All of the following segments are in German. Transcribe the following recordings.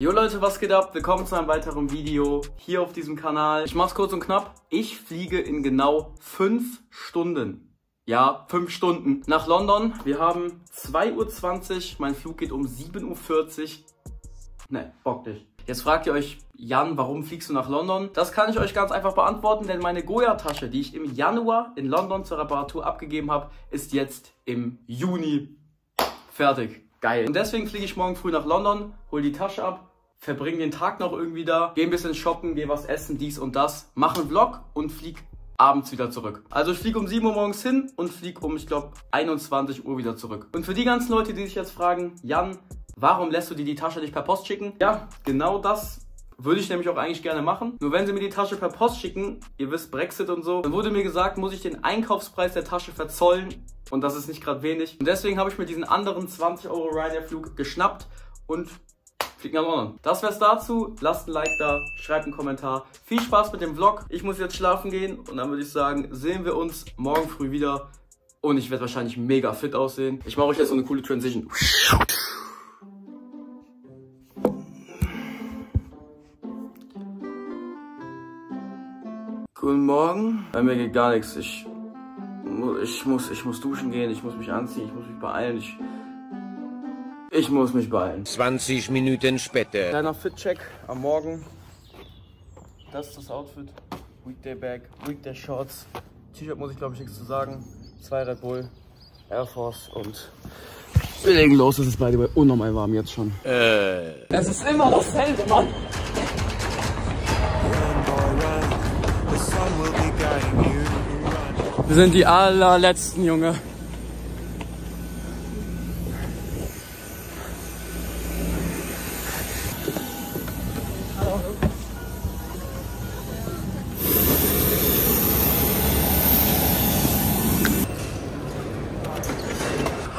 Jo Leute, was geht ab? Willkommen zu einem weiteren Video hier auf diesem Kanal. Ich mach's kurz und knapp. Ich fliege in genau 5 Stunden. Ja, 5 Stunden nach London. Wir haben 2.20 Uhr, mein Flug geht um 7.40 Uhr. Ne, Bock nicht. Jetzt fragt ihr euch, Jan, warum fliegst du nach London? Das kann ich euch ganz einfach beantworten, denn meine Goya-Tasche, die ich im Januar in London zur Reparatur abgegeben habe, ist jetzt im Juni fertig. Geil. Und deswegen fliege ich morgen früh nach London, hol die Tasche ab, verbringe den Tag noch irgendwie da, gehe ein bisschen shoppen, gehe was essen, dies und das, mache einen Vlog und fliege abends wieder zurück. Also ich fliege um 7 Uhr morgens hin und fliege um, ich glaube, 21 Uhr wieder zurück. Und für die ganzen Leute, die sich jetzt fragen, Jan, warum lässt du dir die Tasche nicht per Post schicken? Ja, genau das würde ich nämlich auch eigentlich gerne machen. Nur wenn sie mir die Tasche per Post schicken, ihr wisst Brexit und so, dann wurde mir gesagt, muss ich den Einkaufspreis der Tasche verzollen. Und das ist nicht gerade wenig. Und deswegen habe ich mir diesen anderen 20 Euro Ryanair-Flug geschnappt und fliegt nach London. Das wär's dazu. Lasst ein Like da, schreibt einen Kommentar. Viel Spaß mit dem Vlog. Ich muss jetzt schlafen gehen und dann würde ich sagen, sehen wir uns morgen früh wieder. Und ich werde wahrscheinlich mega fit aussehen. Ich mache euch jetzt so eine coole Transition. Guten Morgen. Bei mir geht gar nichts. Ich, ich, muss, ich muss duschen gehen, ich muss mich anziehen, ich muss mich beeilen. Ich, ich muss mich beeilen. 20 Minuten später. Kleiner Fit-Check am Morgen. Das ist das Outfit. Weekday Bag, Weekday Shorts. T-Shirt muss ich glaube ich nichts zu sagen. Zwei Red Bull, Air Force und wir legen los. Es ist by the way unnormal warm jetzt schon. Äh. Es ist immer dasselbe, Mann. Wir sind die allerletzten, Junge.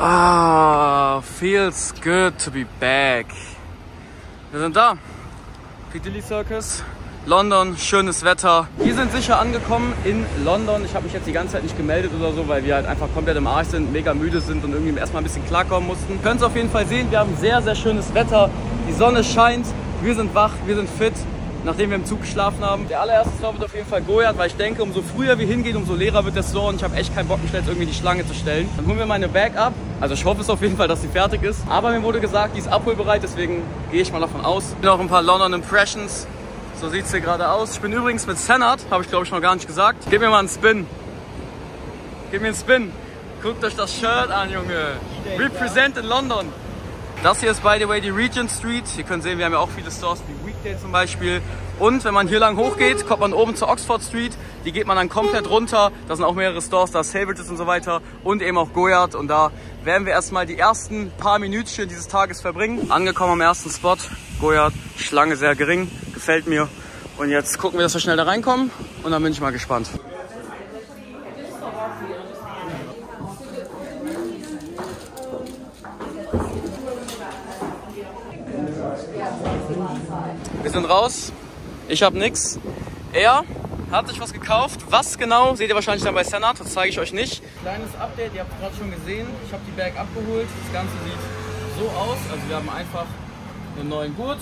Ah, feels good to be back. Wir sind da. Piccadilly Circus. London, schönes Wetter. Wir sind sicher angekommen in London. Ich habe mich jetzt die ganze Zeit nicht gemeldet oder so, weil wir halt einfach komplett im Arsch sind, mega müde sind und irgendwie erstmal ein bisschen klarkommen mussten. Könnt es auf jeden Fall sehen, wir haben sehr, sehr schönes Wetter. Die Sonne scheint, wir sind wach, wir sind fit nachdem wir im Zug geschlafen haben. Der allererste Store wird auf jeden Fall Goyard, weil ich denke, umso früher wir hingehen, umso leerer wird der Store und ich habe echt keinen Bock, mich jetzt irgendwie in die Schlange zu stellen. Dann holen wir meine Bag ab. Also ich hoffe es auf jeden Fall, dass sie fertig ist. Aber mir wurde gesagt, die ist abholbereit, deswegen gehe ich mal davon aus. Ich noch ein paar London Impressions. So sieht es hier gerade aus. Ich bin übrigens mit Senat, habe ich glaube ich noch gar nicht gesagt. Gib mir mal einen Spin. Gib mir einen Spin. Guckt euch das Shirt an, Junge. Represent in London. Das hier ist by the way die Regent Street. Ihr könnt sehen, wir haben ja auch viele Stores, wie Weekday zum Beispiel. Und wenn man hier lang hochgeht, kommt man oben zur Oxford Street. Die geht man dann komplett runter. Da sind auch mehrere Stores, da ist Savorites und so weiter. Und eben auch Goyard. Und da werden wir erstmal die ersten paar Minütchen dieses Tages verbringen. Angekommen am ersten Spot. Goyard, Schlange sehr gering, gefällt mir. Und jetzt gucken wir, dass wir schnell da reinkommen. Und dann bin ich mal gespannt. Wir sind raus. Ich habe nichts. Er hat sich was gekauft. Was genau, seht ihr wahrscheinlich dann bei Senat. Das zeige ich euch nicht. Kleines Update, ihr habt es gerade schon gesehen. Ich habe die Bag abgeholt. Das Ganze sieht so aus. Also wir haben einfach einen neuen Gurt,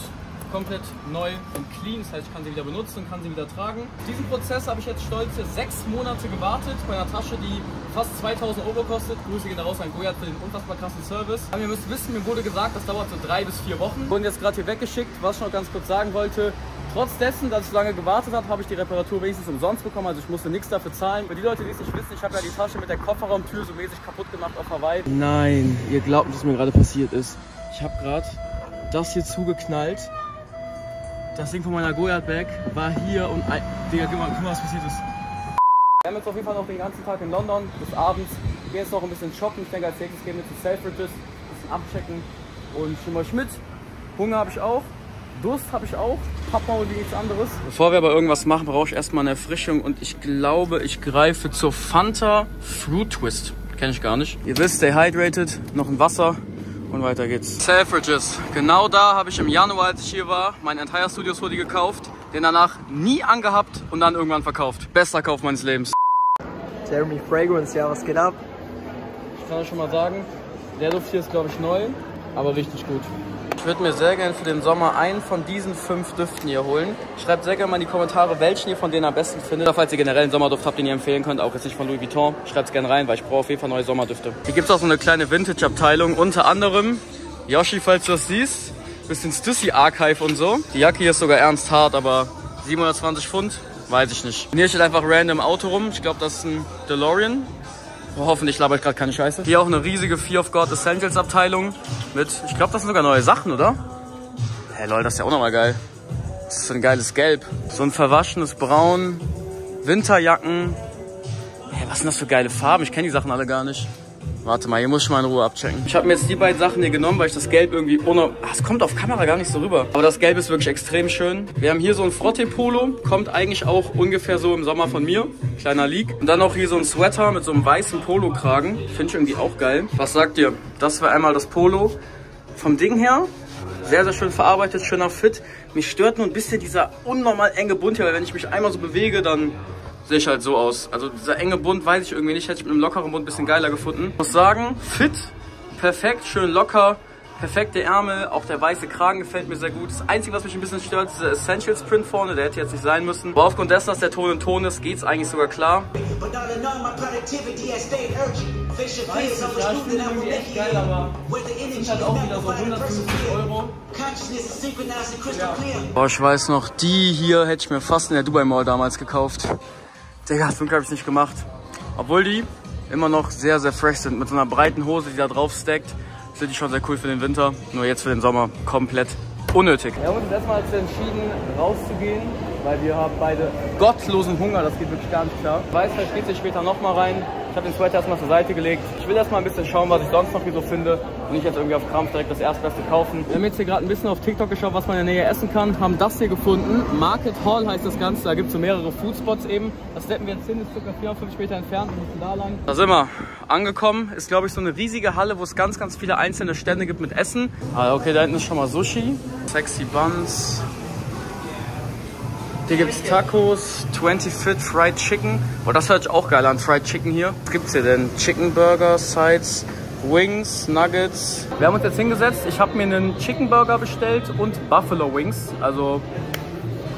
komplett neu und clean. Das heißt, ich kann sie wieder benutzen und kann sie wieder tragen. Diesen Prozess habe ich jetzt stolze sechs Monate gewartet bei einer Tasche, die fast 2000 Euro kostet. Grüße gehen raus an Goyard für den unfassbar krassen Service. Aber ihr müsst wissen, mir wurde gesagt, das dauert so drei bis vier Wochen. Wurden jetzt gerade hier weggeschickt. Was ich noch ganz kurz sagen wollte, Trotz dessen, dass ich lange gewartet habe, habe ich die Reparatur wenigstens umsonst bekommen. Also ich musste nichts dafür zahlen. Für die Leute, die es nicht wissen, ich habe ja die Tasche mit der Kofferraumtür so mäßig kaputt gemacht auf Hawaii. Nein, ihr glaubt nicht, was mir gerade passiert ist. Ich habe gerade das hier zugeknallt. Das Ding von meiner Goyard Bag war hier und... Ein Digga, guck mal, guck mal, was passiert ist. Wir haben jetzt auf jeden Fall noch den ganzen Tag in London bis abends. Wir gehen jetzt noch ein bisschen shoppen. Ich denke, als nächstes gehen wir zu Selfridges, ein bisschen abchecken und schon mal Schmidt. Hunger habe ich auch. Durst habe ich auch. Pappmaul wie nichts anderes. Bevor wir aber irgendwas machen, brauche ich erstmal eine Erfrischung und ich glaube, ich greife zur Fanta Fruit Twist. Kenne ich gar nicht. Ihr wisst, stay hydrated, noch ein Wasser und weiter geht's. Selfridges. Genau da habe ich im Januar, als ich hier war, mein Entire Studios Hoodie gekauft. Den danach nie angehabt und dann irgendwann verkauft. Bester Kauf meines Lebens. Jeremy Fragrance, ja, was geht ab? Ich kann euch schon mal sagen, der Duft hier ist glaube ich neu, aber richtig gut. Ich würde mir sehr gerne für den Sommer einen von diesen fünf Düften hier holen. Schreibt sehr gerne mal in die Kommentare, welchen ihr von denen am besten findet. Oder falls ihr generell einen Sommerduft habt, den ihr empfehlen könnt, auch jetzt nicht von Louis Vuitton, schreibt es gerne rein, weil ich brauche auf jeden Fall neue Sommerdüfte. Hier gibt es auch so eine kleine Vintage-Abteilung, unter anderem, Yoshi, falls du das siehst, bisschen Stussy Archive und so. Die Jacke hier ist sogar ernst hart, aber 720 Pfund, weiß ich nicht. Und hier steht einfach random Auto rum. Ich glaube, das ist ein DeLorean. Oh, hoffentlich laber ich gerade keine Scheiße. Hier auch eine riesige Fear of God Essentials Abteilung mit, ich glaube, das sind sogar neue Sachen, oder? Hä, hey, lol, das ist ja auch nochmal geil. Das ist so ein geiles Gelb. So ein verwaschenes Braun. Winterjacken. Hä, hey, was sind das für geile Farben? Ich kenne die Sachen alle gar nicht. Warte mal, hier muss ich mal in Ruhe abchecken. Ich habe mir jetzt die beiden Sachen hier genommen, weil ich das Gelb irgendwie ohne... Ach, es kommt auf Kamera gar nicht so rüber. Aber das Gelb ist wirklich extrem schön. Wir haben hier so ein Frotte-Polo. Kommt eigentlich auch ungefähr so im Sommer von mir. Kleiner Leak. Und dann auch hier so ein Sweater mit so einem weißen Polo-Kragen. Finde ich irgendwie auch geil. Was sagt ihr? Das wäre einmal das Polo. Vom Ding her sehr, sehr schön verarbeitet, schöner Fit. Mich stört nur ein bisschen dieser unnormal enge Bund hier, weil wenn ich mich einmal so bewege, dann sehe ich halt so aus. Also dieser enge Bund weiß ich irgendwie nicht, hätte ich mit einem lockeren Bund ein bisschen geiler gefunden. Ich muss sagen, fit, perfekt, schön locker, perfekte Ärmel, auch der weiße Kragen gefällt mir sehr gut. Das Einzige, was mich ein bisschen stört, ist dieser Essentials Print vorne, der hätte jetzt nicht sein müssen. Aber aufgrund dessen, dass der Ton in Ton ist, geht es eigentlich sogar klar. Weiß nicht, ja, ich finde irgendwie echt geil, aber sind halt auch wieder so 150 Euro. Ja. Boah, ich weiß noch, die hier hätte ich mir fast in der Dubai Mall damals gekauft. Digga, zum Glück habe ich nicht gemacht. Obwohl die immer noch sehr, sehr fresh sind. Mit so einer breiten Hose, die da drauf stackt, sind die schon sehr cool für den Winter. Nur jetzt für den Sommer komplett unnötig. Wir haben uns erstmal entschieden, rauszugehen, weil wir haben beide gottlosen Hunger. Das geht wirklich gar nicht klar. Weiß, geht sich später nochmal rein. Ich habe den Sweater erstmal zur Seite gelegt. Ich will erstmal ein bisschen schauen, was ich sonst noch hier so finde. Und nicht jetzt irgendwie auf Krampf direkt das Erstbeste kaufen. Wir haben jetzt hier gerade ein bisschen auf TikTok geschaut, was man in der Nähe essen kann. Haben das hier gefunden. Market Hall heißt das Ganze. Da gibt es so mehrere Foodspots eben. Das steppen wir jetzt hin, ist ca. 450 Meter entfernt. Wir müssen da lang. Da sind wir angekommen. Ist, glaube ich, so eine riesige Halle, wo es ganz, ganz viele einzelne Stände gibt mit Essen. Ah, okay, da hinten ist schon mal Sushi. Sexy Buns. Hier gibt es Tacos, 20 Fit Fried Chicken. Boah, das hört sich auch geil an, Fried Chicken hier. Was gibt's hier denn? Chicken Burger, Sides, Wings, Nuggets. Wir haben uns jetzt hingesetzt. Ich habe mir einen Chicken Burger bestellt und Buffalo Wings. Also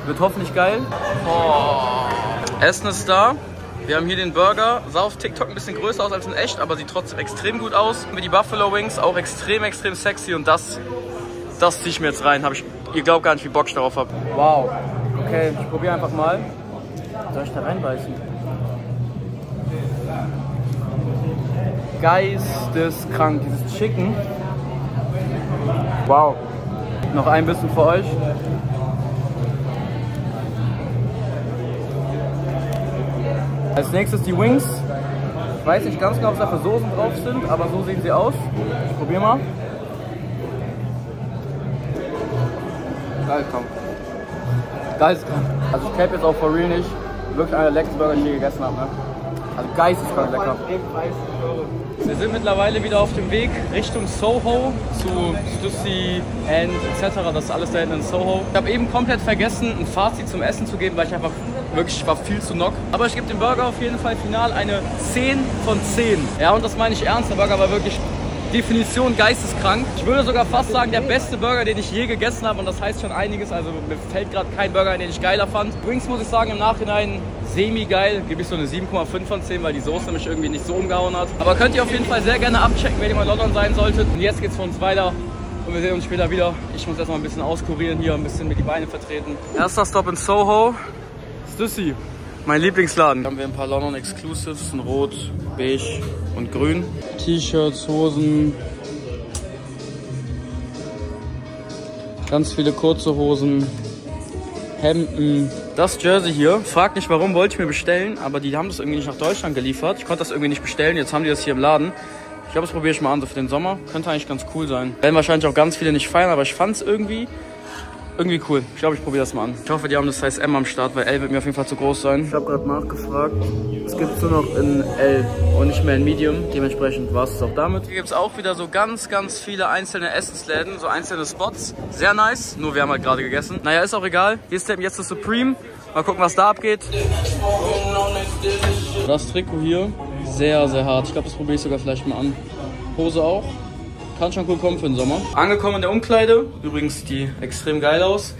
wird hoffentlich geil. Oh. Essen ist da. Wir haben hier den Burger. Sah auf TikTok ein bisschen größer aus als in echt, aber sieht trotzdem extrem gut aus. Wie die Buffalo Wings, auch extrem, extrem sexy. Und das, das ziehe ich mir jetzt rein. Hab ich, ihr glaubt gar nicht, wie Bock ich darauf habe. Wow. Okay, ich probiere einfach mal. Soll ich da reinbeißen? Geisteskrank, dieses Chicken. Wow. Noch ein bisschen für euch. Als nächstes die Wings. Ich weiß nicht ganz genau, ob da für Soßen drauf sind, aber so sehen sie aus. Ich probiere mal. Geil, komm. Geisteskrank. Also ich cape jetzt auch for real nicht. Wirklich einer der leckersten Burger, die ich je gegessen habe. Ne? Also geisteskrank lecker. Wir sind mittlerweile wieder auf dem Weg Richtung Soho zu Stussy and etc. Das ist alles da hinten in Soho. Ich habe eben komplett vergessen, ein Fazit zum Essen zu geben, weil ich einfach wirklich, ich war viel zu knock. Aber ich gebe dem Burger auf jeden Fall final eine 10 von 10. Ja, und das meine ich ernst. Der Burger war wirklich Definition geisteskrank. Ich würde sogar fast sagen, der beste Burger, den ich je gegessen habe. Und das heißt schon einiges. Also mir fällt gerade kein Burger ein, den ich geiler fand. Wings muss ich sagen, im Nachhinein semi-geil. Gebe ich so eine 7,5 von 10, weil die Soße mich irgendwie nicht so umgehauen hat. Aber könnt ihr auf jeden Fall sehr gerne abchecken, wenn ihr mal in London sein solltet. Und jetzt geht's für uns weiter. Und wir sehen uns später wieder. Ich muss erstmal ein bisschen auskurieren hier, ein bisschen mir die Beine vertreten. Erster Stop in Soho. Stussy. Mein Lieblingsladen. Haben wir ein paar London Exclusives in Rot, Beige und Grün. T-Shirts, Hosen. Ganz viele kurze Hosen. Hemden. Das Jersey hier, frag nicht warum, wollte ich mir bestellen, aber die haben das irgendwie nicht nach Deutschland geliefert. Ich konnte das irgendwie nicht bestellen, jetzt haben die das hier im Laden. Ich glaube, das probiere ich mal an, so für den Sommer. Könnte eigentlich ganz cool sein. Werden wahrscheinlich auch ganz viele nicht feiern, aber ich fand es irgendwie irgendwie cool. Ich glaube, ich probiere das mal an. Ich hoffe, die haben das Size M am Start, weil L wird mir auf jeden Fall zu groß sein. Ich habe gerade nachgefragt. Es gibt es nur noch in L und nicht mehr in Medium. Dementsprechend war es auch damit. Hier gibt es auch wieder so ganz, ganz viele einzelne Essensläden, so einzelne Spots. Sehr nice, nur wir haben halt gerade gegessen. Naja, ist auch egal. Wir steppen jetzt zu Supreme. Mal gucken, was da abgeht. Das Trikot hier, sehr, sehr hart. Ich glaube, das probiere ich sogar vielleicht mal an. Hose auch. Kann schon cool kommen für den Sommer. Angekommen in der Umkleide, übrigens die extrem geil aus.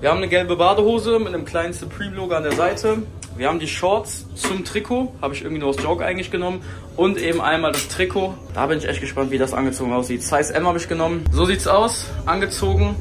Wir haben eine gelbe Badehose mit einem kleinen Supreme-Logo an der Seite. Wir haben die Shorts zum Trikot, habe ich irgendwie nur aus Jog eigentlich genommen. Und eben einmal das Trikot. Da bin ich echt gespannt, wie das angezogen aussieht. Size M habe ich genommen. So sieht's aus, angezogen.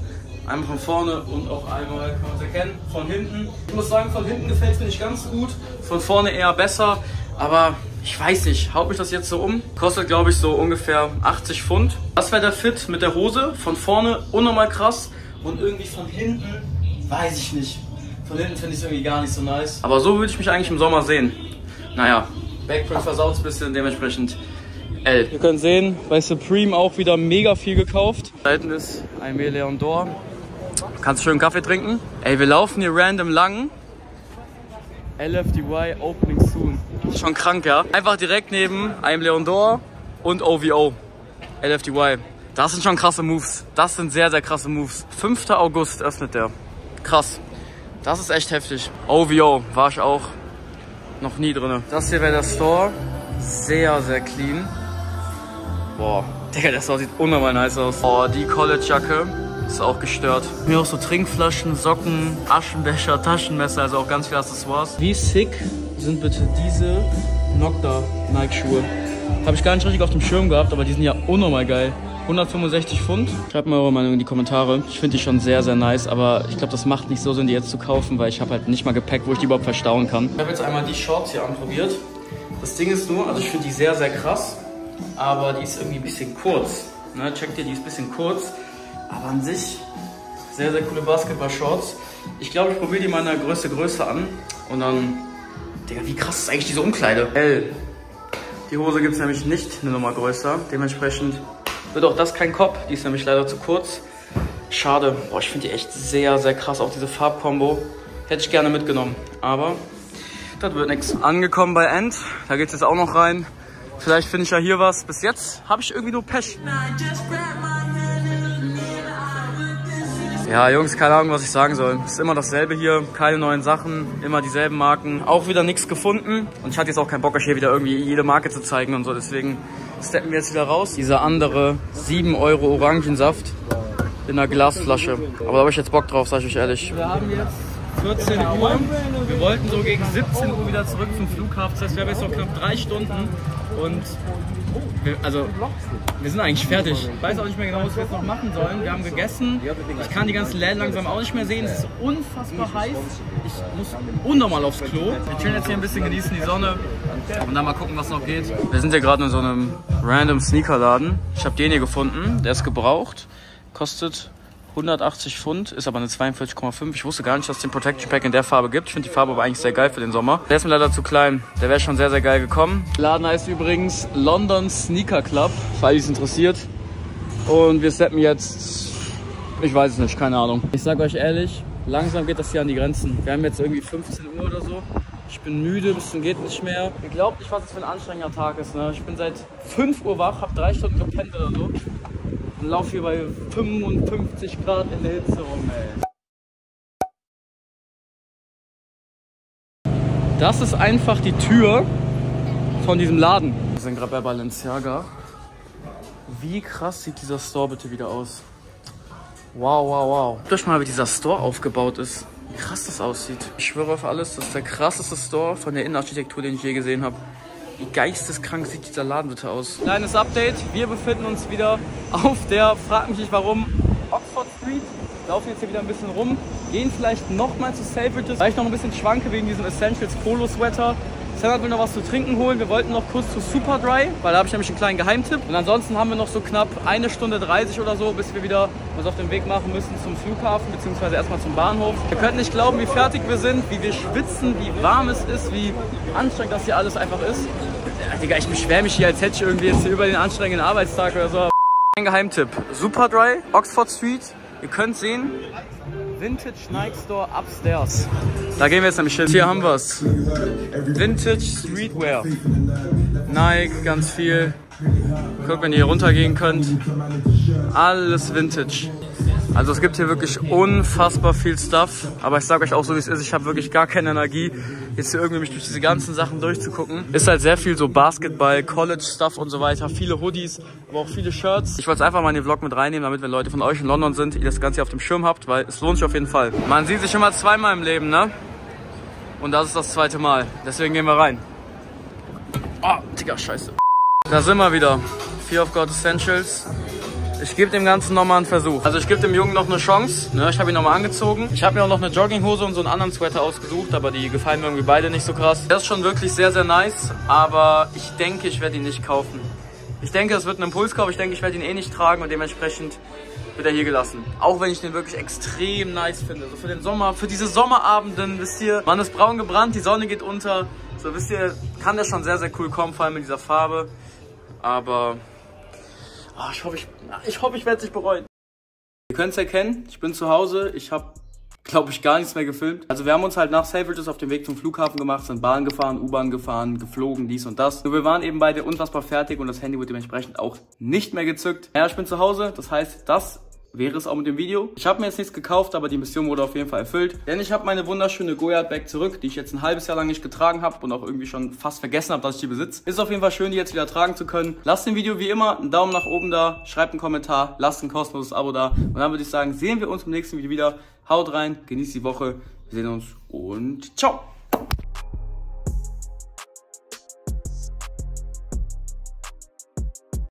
Einmal von vorne und auch einmal, kann man es erkennen, von hinten. Ich muss sagen, von hinten gefällt es mir nicht ganz gut. Von vorne eher besser. Aber ich weiß nicht, haut mich das jetzt so um. Kostet, glaube ich, so ungefähr 80 Pfund. Das wäre der Fit mit der Hose. Von vorne unnormal krass. Und irgendwie von hinten, weiß ich nicht. Von hinten finde ich es irgendwie gar nicht so nice. Aber so würde ich mich eigentlich im Sommer sehen. Naja, Backprint versaut ein bisschen, dementsprechend L. Ihr könnt sehen, bei Supreme auch wieder mega viel gekauft. Da hinten ist Aimé Leon Dor. Kannst schön Kaffee trinken. Ey, wir laufen hier random lang. LFDY Opening Soon. Schon krank, ja? Einfach direkt neben einem Leon Dor und OVO. LFDY. Das sind schon krasse Moves. Das sind sehr, sehr krasse Moves. 5. August öffnet der. Krass. Das ist echt heftig. OVO war ich auch noch nie drin. Das hier wäre der Store. Sehr, sehr clean. Boah, Digga, der Store sieht unnormal nice aus. Oh, die College-Jacke ist auch gestört. Hier auch so Trinkflaschen, Socken, Aschenbecher, Taschenmesser, also auch ganz viele Accessoires. Wie sick sind bitte diese Nocta Nike-Schuhe? Habe ich gar nicht richtig auf dem Schirm gehabt, aber die sind ja unnormal geil. 165 Pfund. Schreibt mal eure Meinung in die Kommentare. Ich finde die schon sehr, sehr nice, aber ich glaube, das macht nicht so Sinn, die jetzt zu kaufen, weil ich habe halt nicht mal Gepäck, wo ich die überhaupt verstauen kann. Ich habe jetzt einmal die Shorts hier anprobiert. Das Ding ist nur, also ich finde die sehr, sehr krass, aber die ist irgendwie ein bisschen kurz. Ne, checkt ihr, die ist ein bisschen kurz, aber an sich sehr, sehr coole Basketball-Shorts. Ich glaube, ich probiere die mal in der Größe größer an und dann, Digga, wie krass ist eigentlich diese Umkleide? L. Die Hose gibt es nämlich nicht eine Nummer größer, dementsprechend wird auch das kein Kopf, die ist nämlich leider zu kurz. Schade. Boah, ich finde die echt sehr, sehr krass, auch diese Farbkombo. Hätte ich gerne mitgenommen, aber das wird nichts. Angekommen bei End, da geht es jetzt auch noch rein. Vielleicht finde ich ja hier was. Bis jetzt habe ich irgendwie nur Pech. Ja, Jungs, keine Ahnung, was ich sagen soll. Es ist immer dasselbe hier, keine neuen Sachen, immer dieselben Marken. Auch wieder nichts gefunden. Und ich hatte jetzt auch keinen Bock, euch hier wieder irgendwie jede Marke zu zeigen und so. Deswegen steppen wir jetzt wieder raus. Dieser andere 7 Euro Orangensaft in einer Glasflasche. Aber da habe ich jetzt Bock drauf, sage ich euch ehrlich. Wir haben jetzt 14 Uhr. Wir wollten so gegen 17 Uhr wieder zurück zum Flughafen. Das heißt, wir haben jetzt noch knapp drei Stunden. Und wir, also, wir sind eigentlich fertig. Ich weiß auch nicht mehr genau, was wir jetzt noch machen sollen. Wir haben gegessen. Ich kann die ganzen Läden langsam auch nicht mehr sehen. Es ist unfassbar heiß. Ich muss unnormal aufs Klo. Wir chillen jetzt hier ein bisschen, genießen die Sonne und dann mal gucken, was noch geht. Wir sind hier gerade in so einem random Sneakerladen. Ich habe den hier gefunden. Der ist gebraucht. Kostet 180 Pfund, ist aber eine 42,5. Ich wusste gar nicht, dass es den Protection Pack in der Farbe gibt. Ich finde die Farbe aber eigentlich sehr geil für den Sommer. Der ist mir leider zu klein. Der wäre schon sehr, sehr geil gekommen. Laden heißt übrigens London Sneaker Club, falls es interessiert. Und wir setzen jetzt, ich weiß es nicht, keine Ahnung. Ich sage euch ehrlich, langsam geht das hier an die Grenzen. Wir haben jetzt irgendwie 15 Uhr oder so. Ich bin müde, bis zum geht nicht mehr. Ihr glaubt nicht, was das für ein anstrengender Tag ist. Ne? Ich bin seit 5 Uhr wach, habe drei Stunden gepennt oder so und laufe hier bei 55 Grad in der Hitze rum, ey. Das ist einfach die Tür von diesem Laden. Wir sind gerade bei Balenciaga. Wie krass sieht dieser Store bitte wieder aus? Wow, wow, wow. Guckt euch mal, wie dieser Store aufgebaut ist. Wie krass das aussieht. Ich schwöre auf alles, das ist der krasseste Store von der Innenarchitektur, den ich je gesehen habe. Wie geisteskrank sieht dieser Laden bitte aus. Kleines Update. Wir befinden uns wieder auf der, frag mich nicht warum, Oxford Street. Laufen jetzt hier wieder ein bisschen rum. Gehen vielleicht nochmal zu Selfridges, weil ich noch ein bisschen schwanke wegen diesem Essentials Polo Sweater. Sam will noch was zu trinken holen. Wir wollten noch kurz zu Superdry, weil da habe ich nämlich einen kleinen Geheimtipp. Und ansonsten haben wir noch so knapp eine Stunde 30 oder so, bis wir wieder uns auf den Weg machen müssen zum Flughafen, beziehungsweise erstmal zum Bahnhof. Ihr könnt nicht glauben, wie fertig wir sind, wie wir schwitzen, wie warm es ist, wie anstrengend das hier alles einfach ist. Ja, Digga, ich beschwere mich hier, als hätte ich irgendwie jetzt hier über den anstrengenden Arbeitstag oder so. Ein Geheimtipp. Superdry, Oxford Street. Ihr könnt sehen, Vintage Nike Store upstairs. Da gehen wir jetzt nämlich hin. Hier haben wir es. Vintage Streetwear. Nike, ganz viel. Guckt, wenn ihr hier runtergehen könnt. Alles Vintage. Also es gibt hier wirklich unfassbar viel Stuff. Aber ich sage euch auch so, wie es ist. Ich habe wirklich gar keine Energie, jetzt hier irgendwie mich durch diese ganzen Sachen durchzugucken. Ist halt sehr viel so Basketball, College-Stuff und so weiter. Viele Hoodies, aber auch viele Shirts. Ich wollte es einfach mal in den Vlog mit reinnehmen, damit wenn Leute von euch in London sind, ihr das Ganze hier auf dem Schirm habt, weil es lohnt sich auf jeden Fall. Man sieht sich immer zweimal im Leben, ne? Und das ist das zweite Mal. Deswegen gehen wir rein. Ah, oh, Digga, scheiße. Da sind wir wieder. Fear of God Essentials. Ich gebe dem Ganzen nochmal einen Versuch. Also ich gebe dem Jungen noch eine Chance. Ne? Ich habe ihn nochmal angezogen. Ich habe mir auch noch eine Jogginghose und so einen anderen Sweater ausgesucht, aber die gefallen mir irgendwie beide nicht so krass. Der ist schon wirklich sehr, sehr nice, aber ich denke, ich werde ihn nicht kaufen. Ich denke, es wird ein Impulskauf. Ich denke, ich werde ihn eh nicht tragen und dementsprechend wird er hier gelassen. Auch wenn ich den wirklich extrem nice finde. So für den Sommer, für diese Sommerabenden, wisst ihr, man ist braun gebrannt, die Sonne geht unter. So wisst ihr, kann der schon sehr, sehr cool kommen, vor allem in dieser Farbe. Aber oh, ich hoffe, ich, ich, hoffe, ich werde es nicht bereuen. Ihr könnt es erkennen, ich bin zu Hause, ich habe glaube ich, gar nichts mehr gefilmt. Also wir haben uns halt nach Savages auf dem Weg zum Flughafen gemacht, sind Bahn gefahren, U-Bahn gefahren, geflogen, dies und das. Nur wir waren eben beide unfassbar fertig und das Handy wurde dementsprechend auch nicht mehr gezückt. Ja, ich bin zu Hause, das heißt, das wäre es auch mit dem Video. Ich habe mir jetzt nichts gekauft, aber die Mission wurde auf jeden Fall erfüllt. Denn ich habe meine wunderschöne Goyard Bag zurück, die ich jetzt ein halbes Jahr lang nicht getragen habe und auch irgendwie schon fast vergessen habe, dass ich die besitze. Ist auf jeden Fall schön, die jetzt wieder tragen zu können. Lasst dem Video wie immer einen Daumen nach oben da, schreibt einen Kommentar, lasst ein kostenloses Abo da. Und dann würde ich sagen, sehen wir uns im nächsten Video wieder. Haut rein, genießt die Woche. Wir sehen uns und ciao.